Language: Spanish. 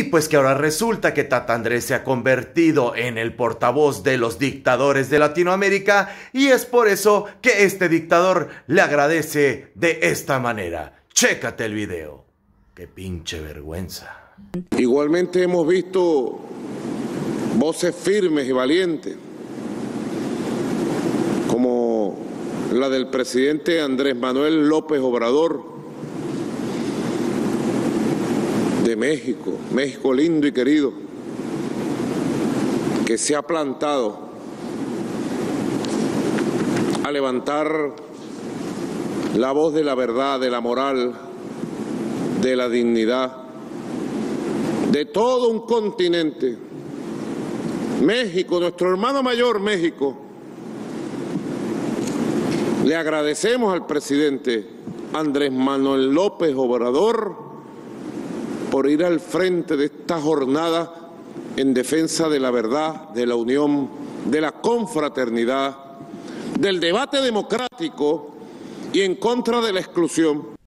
Y pues que ahora resulta que Tata Andrés se ha convertido en el portavoz de los dictadores de Latinoamérica y es por eso que este dictador le agradece de esta manera. Chécate el video. Qué pinche vergüenza. Igualmente hemos visto voces firmes y valientes, como la del presidente Andrés Manuel López Obrador, México, México lindo y querido, que se ha plantado a levantar la voz de la verdad, de la moral, de la dignidad, de todo un continente. México, nuestro hermano mayor México, le agradecemos al presidente Andrés Manuel López Obrador por ir al frente de esta jornada en defensa de la verdad, de la unión, de la confraternidad, del debate democrático y en contra de la exclusión.